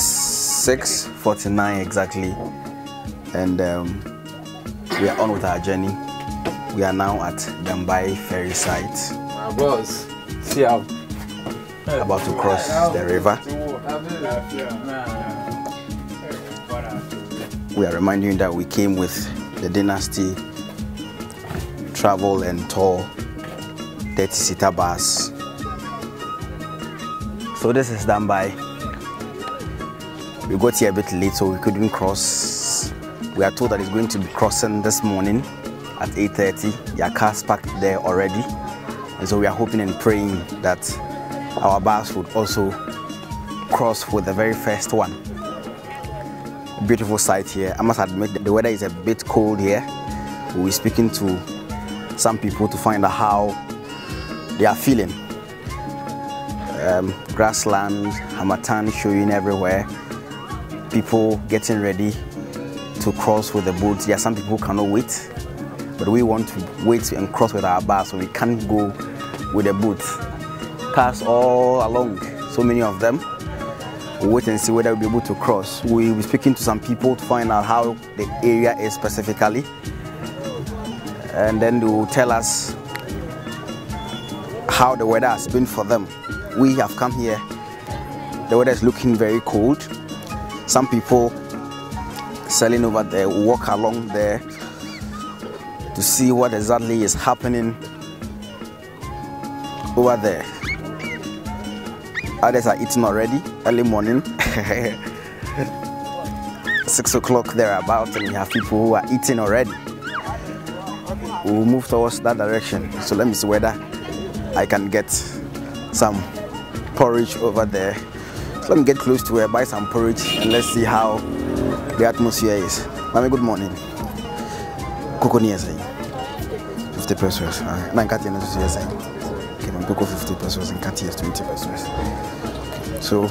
6:49 exactly, and um, we are on with our journey. We are now at Dambai ferry site. My boss, see how. About to cross the river. We are reminding you that we came with the Dynasty Travel and Tour 30 seater bus. So this is Dambai. We got here a bit late, so we couldn't cross. We are told that it's going to be crossing this morning at 8.30. Your car's parked there already. And so we are hoping and praying that our bus would also cross with the very first one. Beautiful sight here. I must admit that the weather is a bit cold here. We'll be speaking to some people to find out how they are feeling. Um, grassland, Harmattan showing everywhere. People getting ready to cross with the boats. There are some people who cannot wait, but we want to wait and cross with our bus, so we can't go with the boat. Cars all along, so many of them. We'll wait and see whether we'll be able to cross. We'll be speaking to some people to find out how the area is specifically. And then they will tell us how the weather has been for them. We have come here, the weather is looking very cold. Some people selling over there walk along there to see what exactly is happening over there. Others are eating already, early morning. Six o'clock thereabout, and we have people who are eating already. We'll move towards that direction. So let me see whether I can get some porridge over there. Let me get close to her, buy some porridge, and let's see how the atmosphere is. Mami, good morning. Coco ni 50 pesos. Na nkati na susu yesa. Okay, mami, coco 50 pesos, nkati is 20 pesos. So,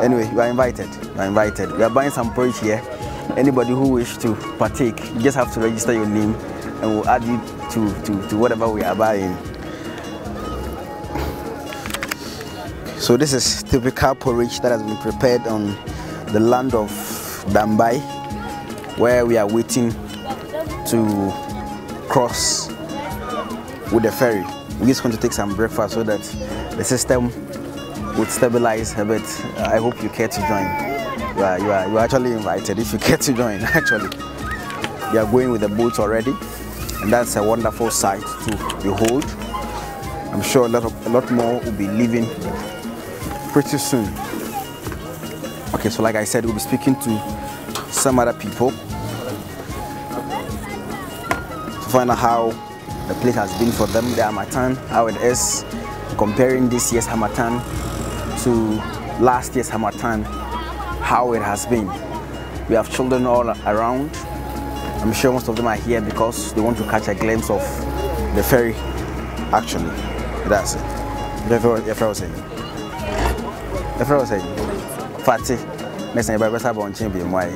anyway, you are invited. You are invited. We are buying some porridge here. Anybody who wish to partake, you just have to register your name and we'll add you to, to, to whatever we are buying. So this is typical porridge that has been prepared on the land of Dambai, where we are waiting to cross with the ferry. We're just going to take some breakfast so that the system would stabilize a bit. I hope you care to join. You are, you are, you are actually invited if you care to join, actually. We are going with the boats already, and that's a wonderful sight to behold. I'm sure a lot, of, a lot more will be leaving pretty soon. Okay, so like I said, we'll be speaking to some other people to find out how the place has been for them, the Harmattan, how it is, comparing this year's Harmattan to last year's Harmattan, how it has been. We have children all around. I'm sure most of them are here because they want to catch a glimpse of the ferry, actually. That's it. Your friend was saying. Your friend was saying. Fatty. Next time you better on champion be my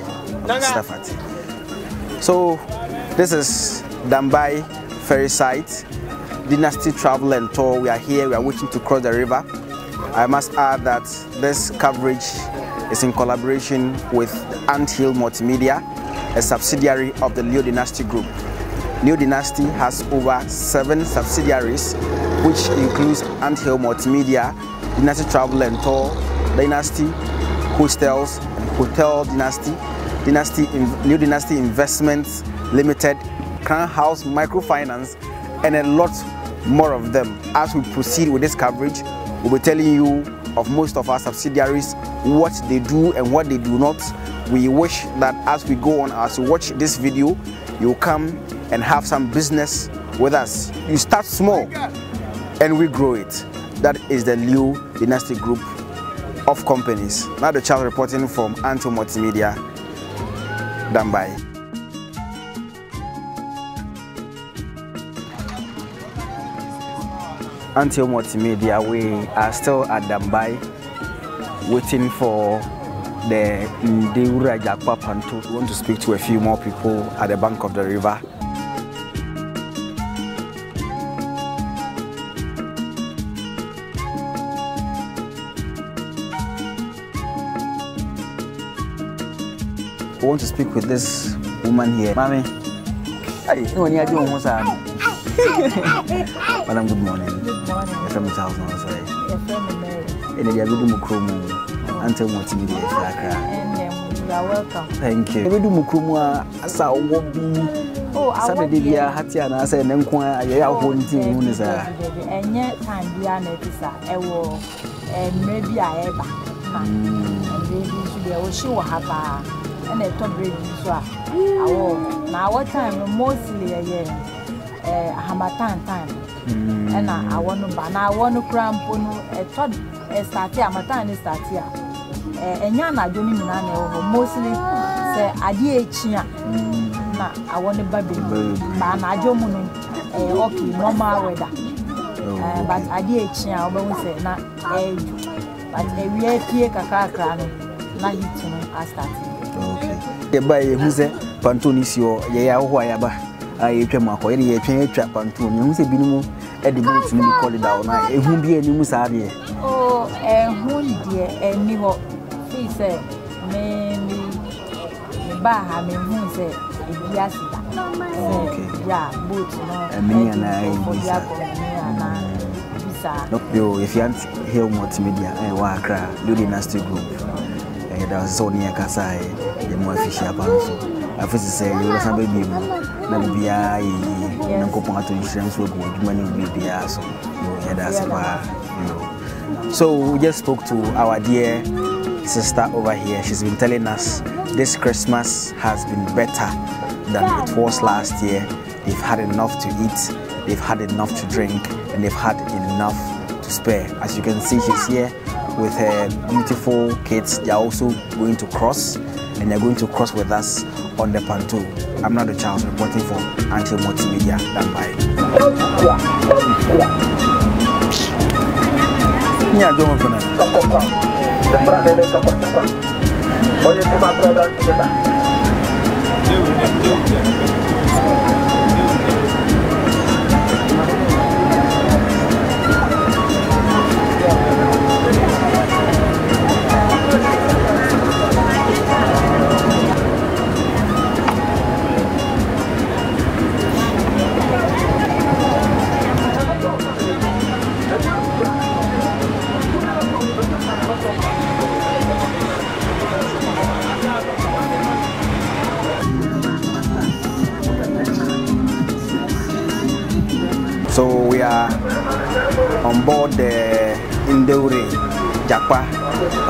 sister Fatty. So this is Dambai ferry site, Dynasty Travel and Tour. We are here, we are waiting to cross the river. I must add that this coverage is in collaboration with Ant Hill Multimedia, a subsidiary of the Leo Dynasty Group. Leo Dynasty has over seven subsidiaries, which includes Ant Hill Multimedia, Dynasty Travel and Tour, Dynasty Hostels and Hotel Dynasty, Dynasty Leo Dynasty Investments Limited, Crown House Microfinance, and a lot more of them. As we proceed with this coverage, we'll be telling you of most of our subsidiaries, what they do and what they do not. We wish that as we go on, as you watch this video, you come and have some business with us. You start small and we grow it. That is the Leo Dynasty Group of companies. Now the child reporting from Anto Multimedia, Dambai. Antio Multimedia, we are still at Dambai waiting for the Ndeura Jakpa Panto. We want to speak to a few more people at the bank of the river. We want to speak with this woman here. Mommy, hey, you want to do one Madam, good morning. Good morning. Your family house now, sorry. Your friend Mary. And then you do mukrumu until what you need And um, you are welcome. Thank you. We do mukrumu asa wobi. Oh, I Saturday bia hati ana asa ne nko aye aho nti mu ne sa. Enye time bia na etisa ewo emre bi a eba. Na emre bi nso de wo hye wo ha ba. Na eto bre bi nso a awo na awo time no mostly ye eh hamatan time. ɛna awɔ no ba. Na awɔ no kora mpo no ɛtɔ ɛstarte a matan ne starte a ɛnyɛ anadwo no nyinaa na ɛwɔ hɔ. Mostly sɛ adeɛ ekyi a na awɔ no ba bebree ba anadwo mu no ɛyɛ okay normal weather. Ɛɛ but adeɛ ekyi a wɔbɛhu sɛ na ɛɛdwo but ewia pie kakrakra no. na hitting astarting yɛba yɛhu sɛ panton si hɔ yɛyɛ ahohɔ a yɛaba a yɛtwa mu akɔ yɛde yɛtwɛn atwa panton yɛhu sɛ binom ɛde bolt no bi kɔde da hɔ no a ɛhu bi anim saa deɛ ɛho deɛ ani hɔ fii sɛ meme mebaa ha mehu sɛ ɛbi ase da sɛ bia bolt no ɛmini anaa ɛbi saa Nope, yo, if you aren't here, multimedia, I work, Ludi Nasty Group. Da so ni akasa ye mo afishia pa nso. Afisi sɛ yɛ san bɛ mu na bibia yɛ yie na nkɔpɔn ato nhyira nso agu adwuma ne bibia so. Yo, da ase paa. So we just spoke to our dear sister over here. She's been telling us this Christmas has been better than it was last year. They've had enough to eat, they've had enough to drink, and they've had enough to spare. As you can see, she's here with her beautiful kids. They are also going to cross, and they're going to cross with us on the Panto. I'm not the child reporting for Ant Hill Multimedia. By. Yeah,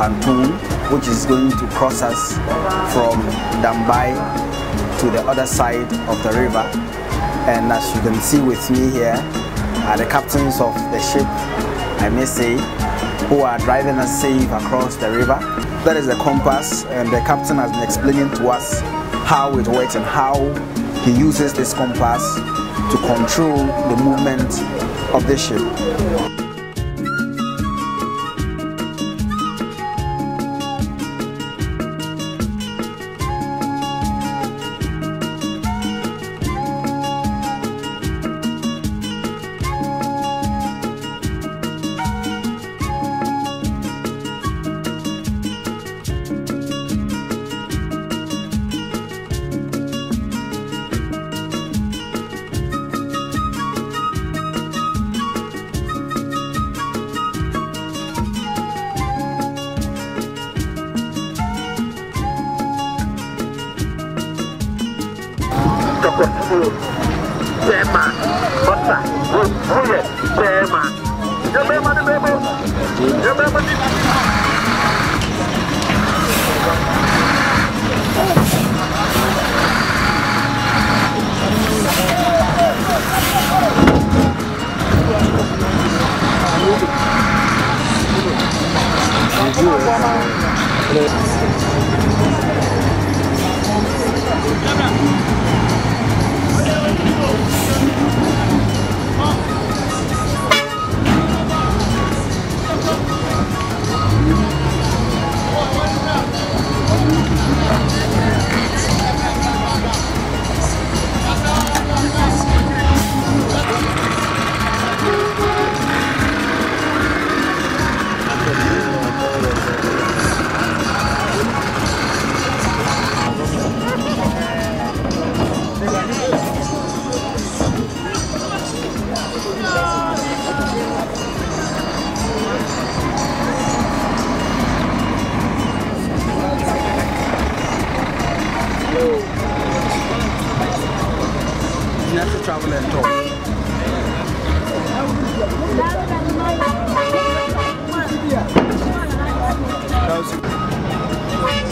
Which is going to cross us from Dambai to the other side of the river. And as you can see with me here are the captains of the ship, I may say, who are driving us safe across the river. That is the compass, and the captain has been explaining to us how it works and how he uses this compass to control the movement of the ship. tema bota olha tema já mesmo de mesmo já mesmo de International travel and tour. Uh,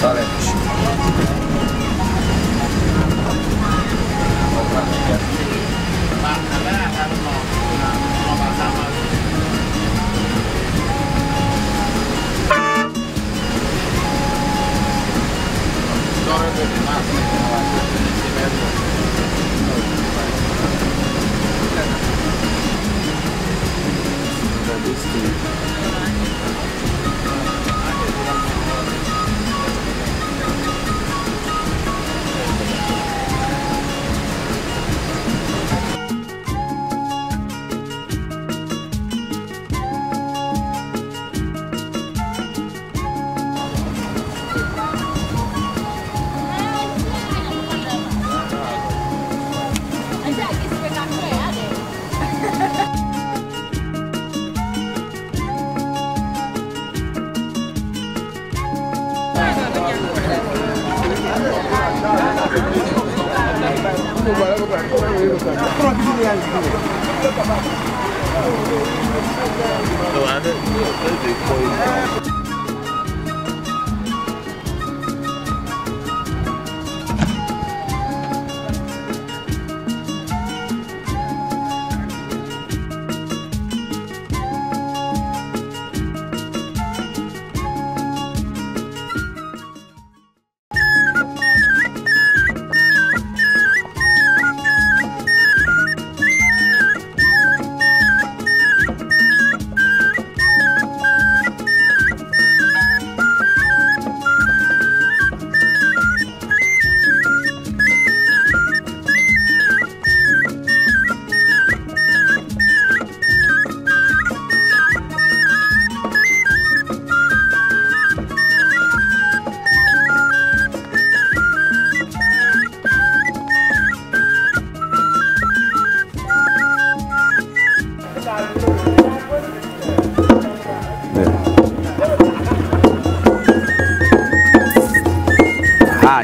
Ah,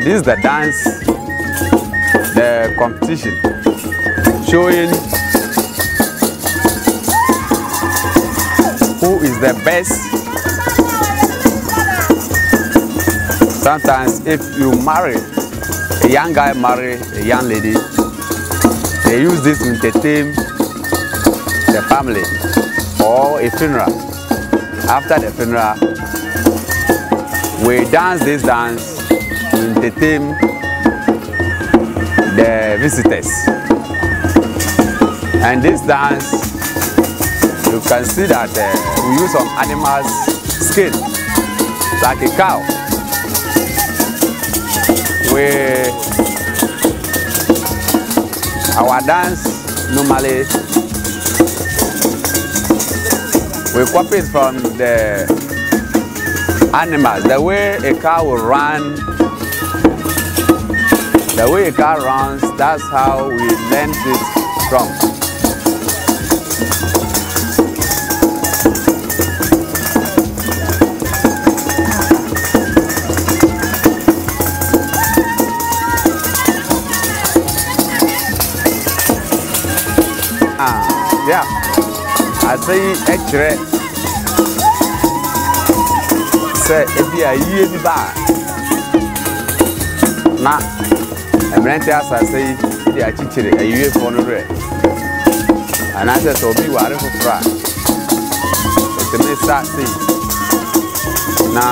this is the dance, the competition, showing who is the best. Sometimes if you marry, a young guy marry a young lady, they use this to entertain the family or a funeral. After the funeral, we dance this dance entertain the visitors. And this dance, you can see that uh, we use some animals' skin, like a cow. We, our dance normally, we copy it from the animals, the way a cow will run the way a car runs, that's how we learned it from. Ah, yeah, I say actually, say if you are here, be back. Nah. mmerante asase yi de akyikyiri ayiefoɔ no werɛ anaasɛ sɛ obi ware foforɔ a ɛtumi sa sei na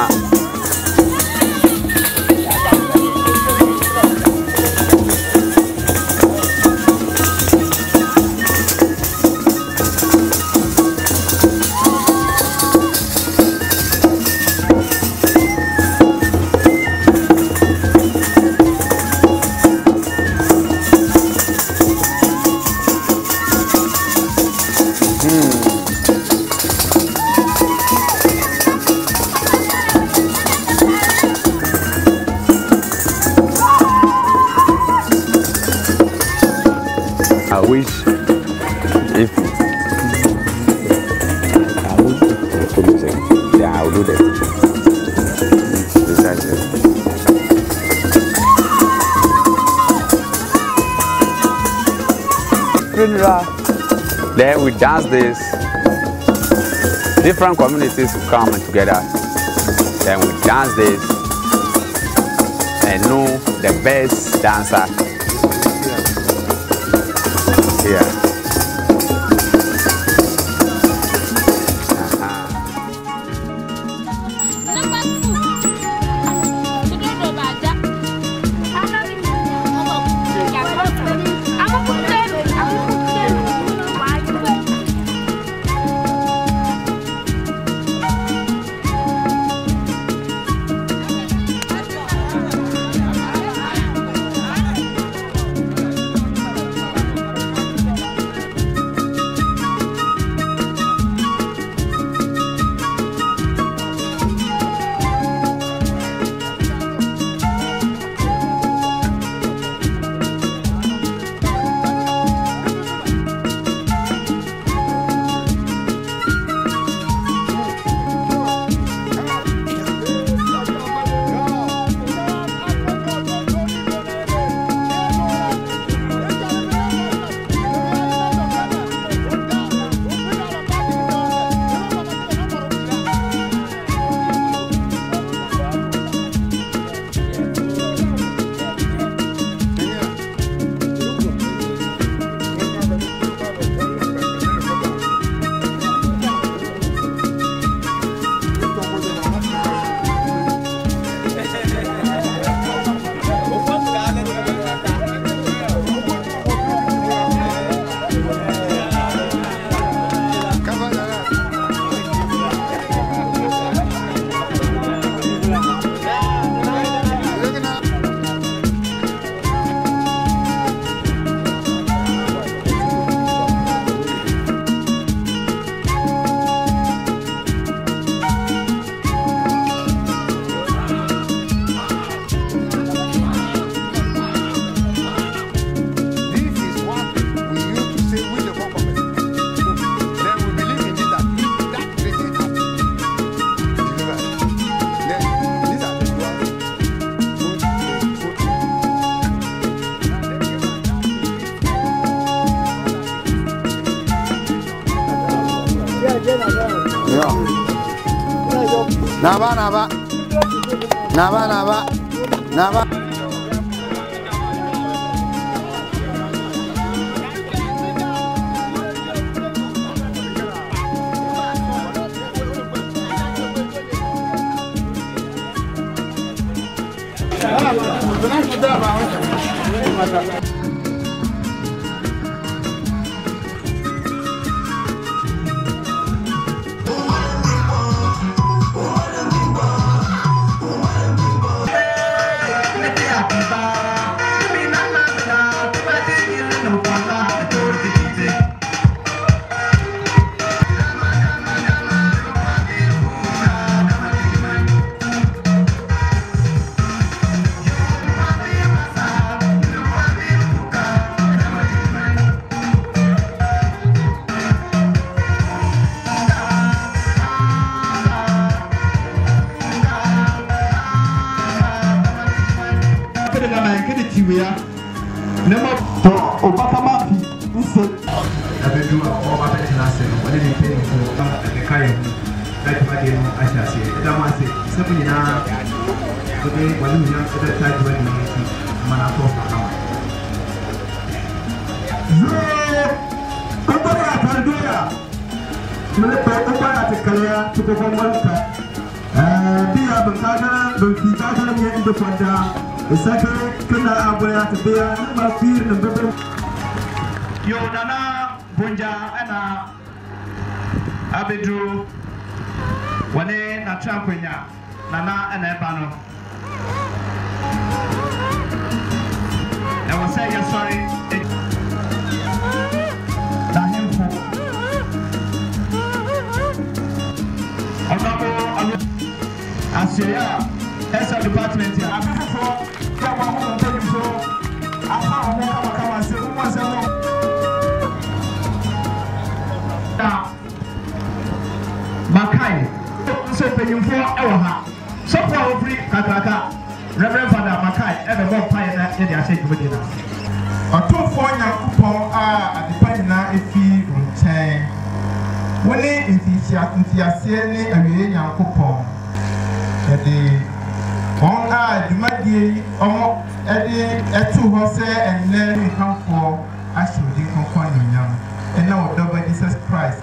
Then we dance this. Different communities will come together. Then we dance this. And know the best dancer bɛbɛ wali nyinaa sɛ bɛta adwuma di yɛ ti ama na atɔ fa hawa. yee kókó yà àtàndó yà mene pɛ kókó yà ti kàlẹ́yà tó kókó mọ́ni ká ɛɛ bí yà bẹ̀ka dáná bẹ̀kì ká dáná yẹ ndé fọ̀dá ìsàkè kéna abúlé àti bíyà nígbà fíìrì nà bẹ́bẹ́. yóò nana bonja ɛna abedu wane natra nkonya nana ɛna ɛba. Sɛ yɛsɔre. n'ahemfo ɔnabo alo aseɛ a ɛsɛ department a afoforɔ yɛ wɔn ho wɔn mpanyinfo afa wɔn ho kamakama sɛ wɔn asɛm no na makae nso mpanyinfo ɛwɔ ha sɔfo a wɔfiri kakraka reverend father makae ɛbɛ bɔ mpaeɛ yɛde ahyɛ dwumadi no ase. nyankopɔn a adepa nyinaa efi wo nkyɛn. Wo ne ntiaseɛ ne awie nyankopɔn. Yɛde wɔn a dwumadie yi ɔmo ɛde ɛto hɔ sɛ ɛnnɛ nkamfoɔ ahyɛ odi nkɔnkɔn nyonyam ɛna ɔdɔba jesus christ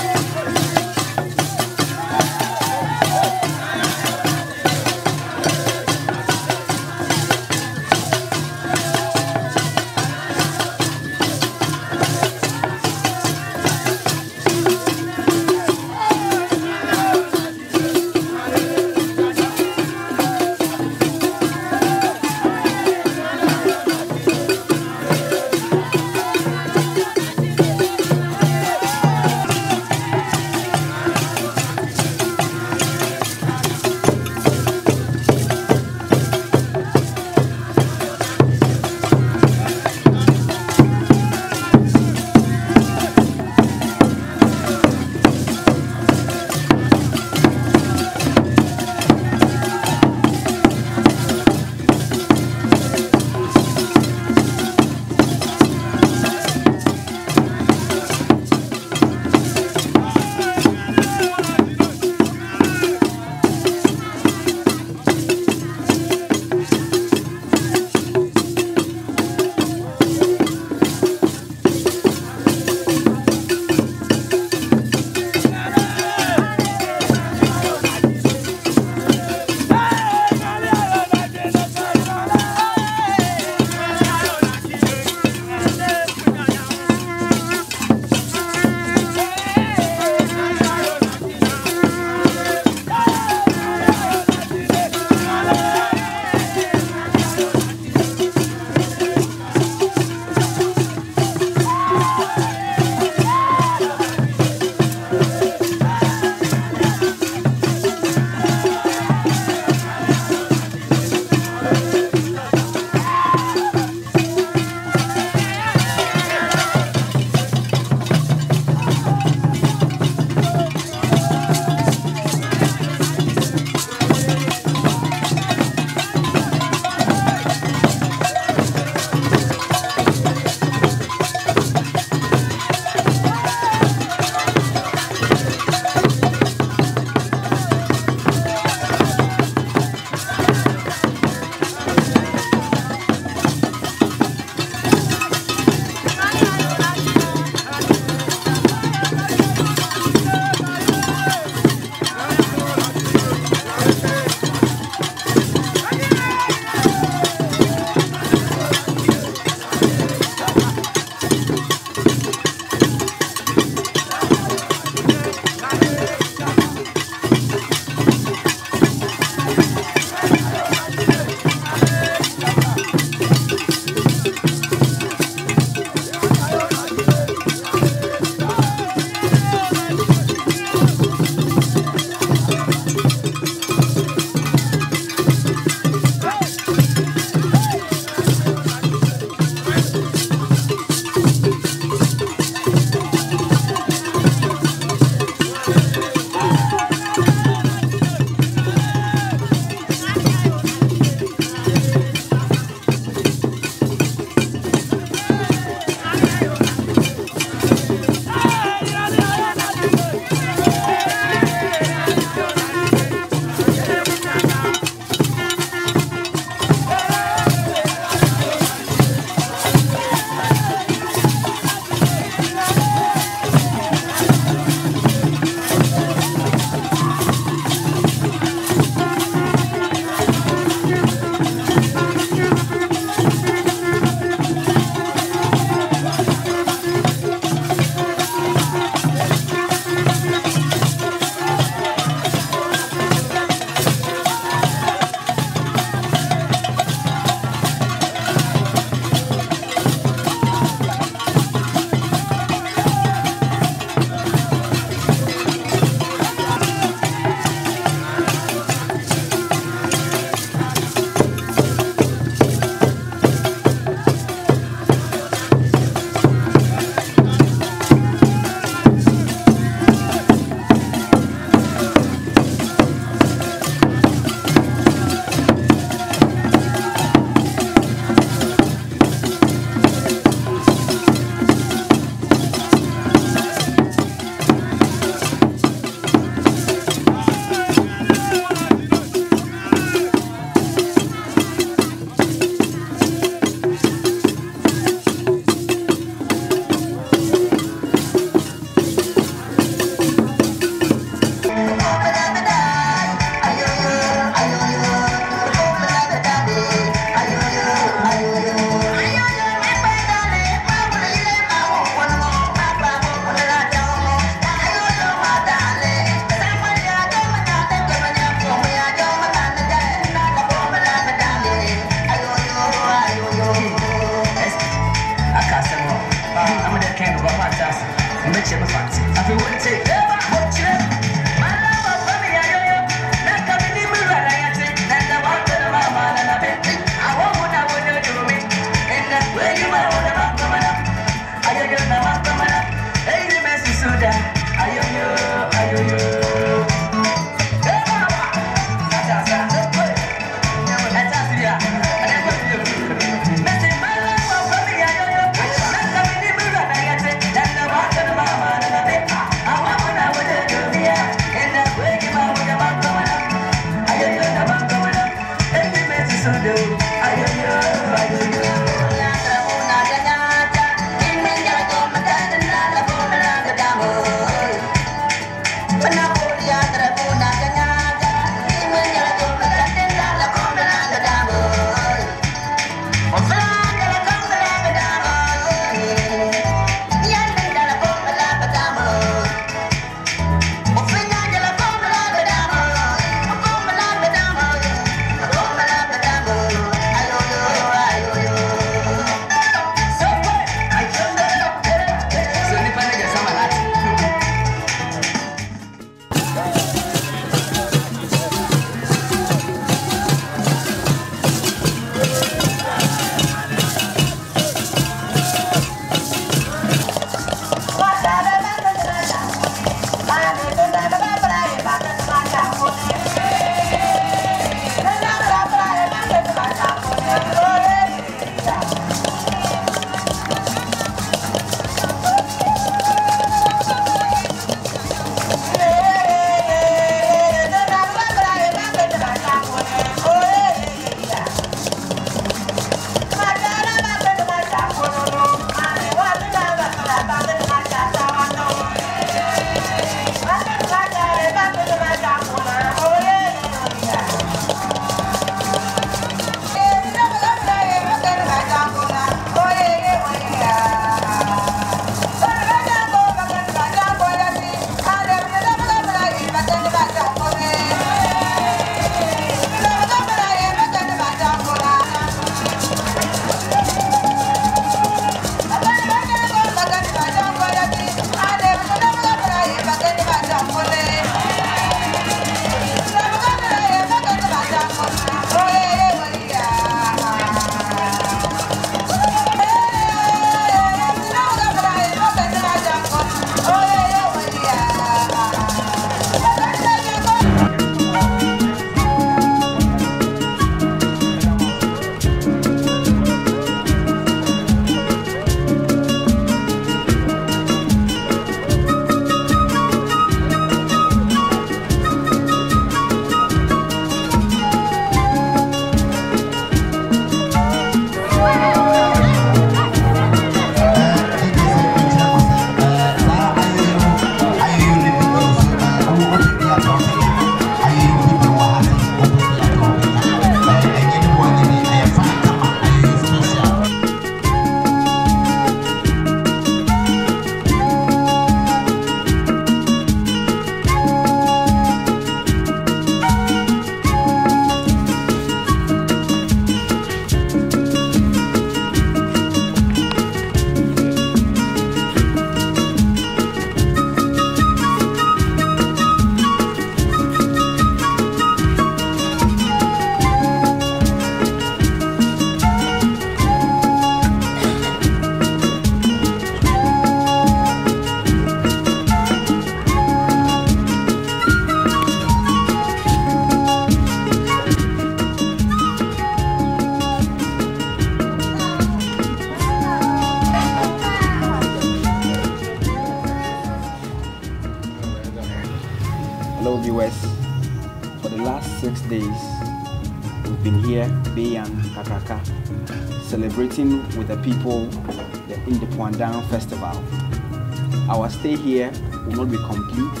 stay here will not be complete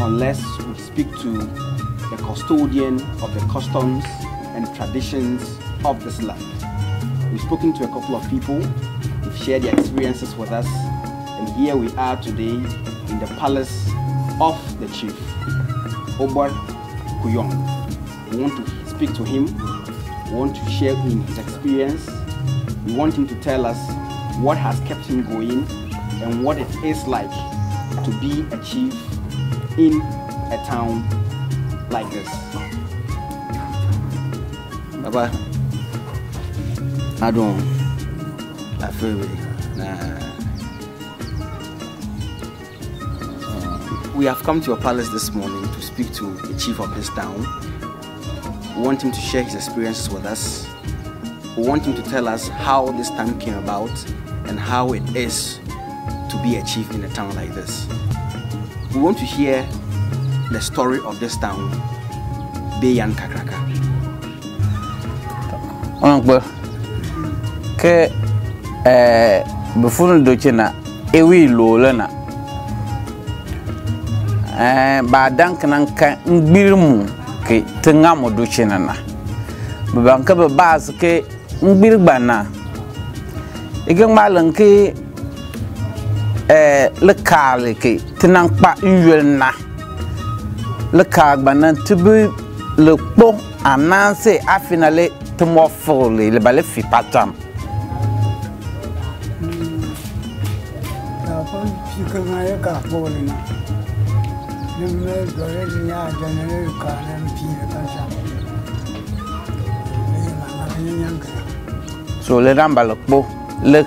unless we speak to the custodian of the customs and traditions of this land. We've spoken to a couple of people, they've shared their experiences with us, and here we are today in the palace of the chief, Obar Kuyong. We want to speak to him, we want to share in his experience, we want him to tell us what has kept him going and what it is like to be a chief in a town like this. Baba, I don't, I feel nah. Uh, we have come to your palace this morning to speak to the chief of this town. We want him to share his experiences with us. We want him to tell us how this town came about and how it is be a chief in a town like this. We want to hear the story of this town, Bayan Kakraka. Onkpo ke eh befunu doche na ewi lo na eh ba dank nan ka ngbirmu ke tinga mo doche na na ba ka ba ke ngbir gbana ige malan ke eh le kale ke tinan kpa nyuel na. Le ka gbana tibi le kpo ananse afinale tmo fole le bale fi patam. So le ramba le kpo le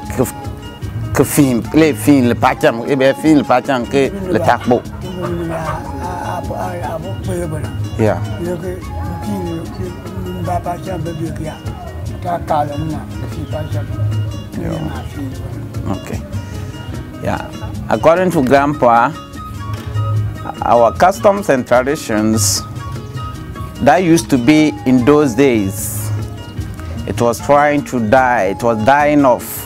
ke fin le fin le patam e be fin le patam ke le takpo ya. Okay yeah according to grandpa our customs and traditions that used to be in those days it was trying to die it was dying off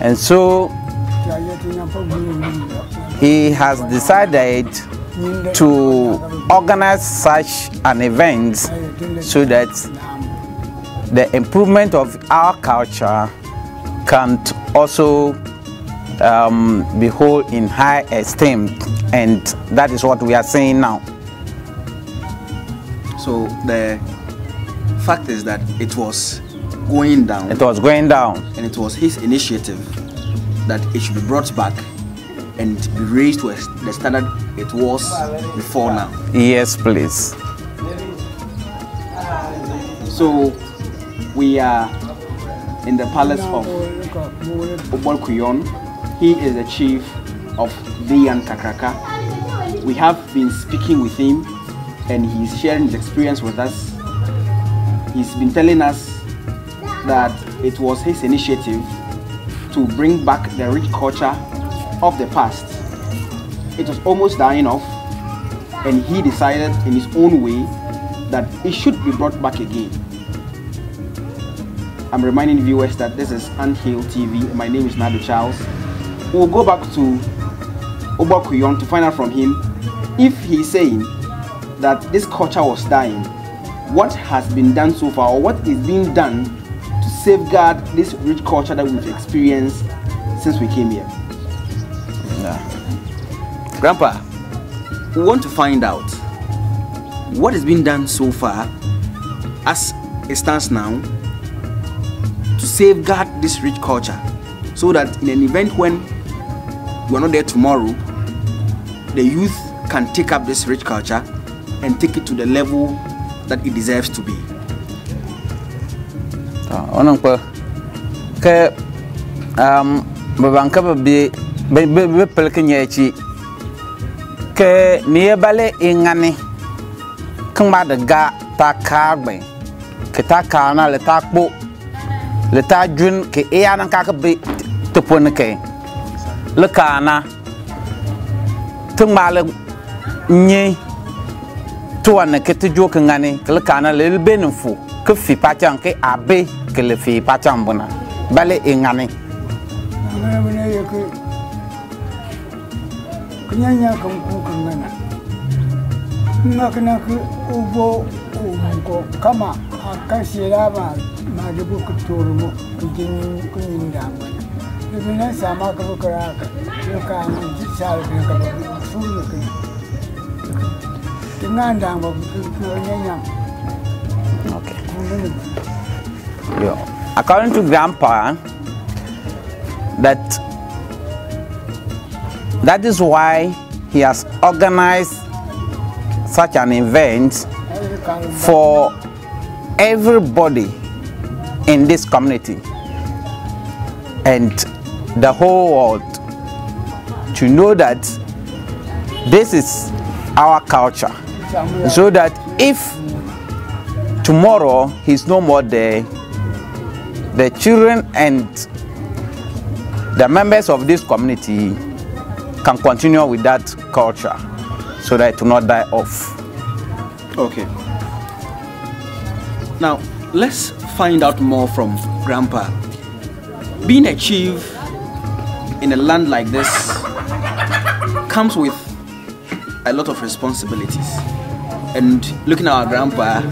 and so he has decided to organize such an event so that the improvement of our culture can also um, be held in high esteem. And that is what we are saying now. So the fact is that it was going down it was going down and it was his initiative that it should be brought back and be raised to the standard it was before now. yes please So we are in the palace of Obol Kuyon. He is the chief of Bayan Kakraka. We have been speaking with him and he's sharing his experience with us. He's been telling us that it was his initiative to bring back the rich culture of the past. It was almost dying off and he decided in his own way that it should be brought back again. I'm reminding viewers that this is Anthill TV. My name is Nado Charles. We'll go back to Obakuyon to find out from him if he's saying that this culture was dying, what has been done so far, or what is being done safeguard this rich culture that we've experienced since we came here? Grandpa, we want to find out what has been done so far as it stands now to safeguard this rich culture so that in an event when we're not there tomorrow, the youth can take up this rich culture and take it to the level that it deserves to be. Onun kpa ke um baban ka be be be be pel ke nyechi ke ni bale ingani kma de ga ta ka gbe ke ta ka na le ta kpo le ta jun ke e ya nan ka ka be to pon ke le ka na tung ma le nyi tuwa ne ke te jo ke ngani ke le ka na le be ne fu ke fi pa chang ke abe ke kele fi pacham buna bale e ingani ngana. Bune ku ubo ubo kama akan sira maju ma dubu ku kujin kunin da mu sama dengan dang Okay. Kemudian Yo. According to Grandpa, that that is why he has organized such an event for everybody in this community and the whole world to know that this is our culture so that if tomorrow he's no more there the children and the members of this community can continue with that culture so that it will not die off. Okay. Now, let's find out more from Grandpa. Being a chief in a land like this comes with a lot of responsibilities. And looking at our grandpa,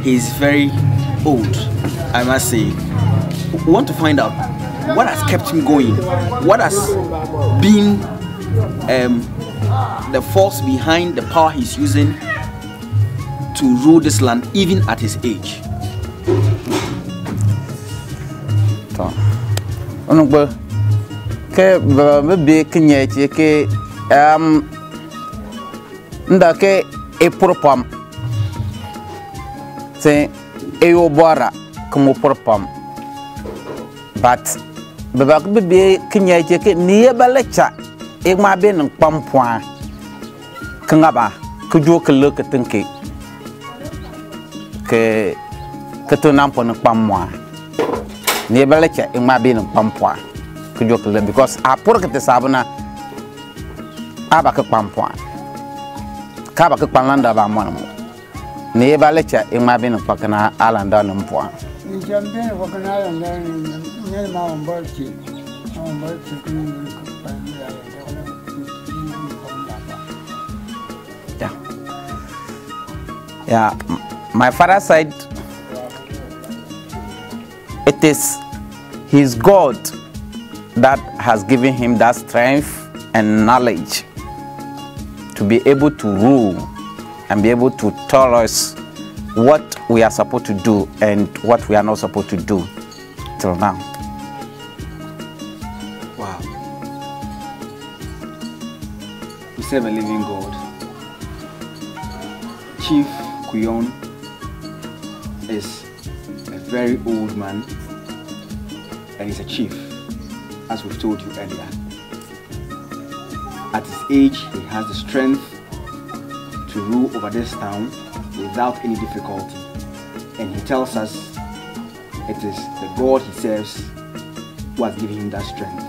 he's very old, I must say. We want to find out what has kept him going, what has been um, the force behind the power he's using to rule this land, even at his age. ke ba me be ke um nda ke se purpam but bɛ ba bɛ bee ke nyɛ kyɛ ke ni yɛ ba la kya e ŋmaa bee ne kpam pɔa ke ŋa ba ke jo ke le ke ten ke ke to naŋ pɔ ne ni yɛ ba e ŋmaa bee ne kpam pɔa jo ke le because a pɔre ke te saabu na ba ke kpam pɔa ka ba ke kpam ba mɔne mo ni yɛ ba e ŋmaa bee ne kpam ke na a lan da ne pɔa. Njɛm bee. Yeah yeah my father said it is his god that has given him that strength and knowledge to be able to rule and be able to tell us what we are supposed to do and what we are not supposed to do till now Wow. We serve a living God. Chief Kuyon is a very old man and he's a chief, as we've told you earlier. At his age, he has the strength to rule over this town without any difficulty. And he tells us it is the God he serves who has given him that strength.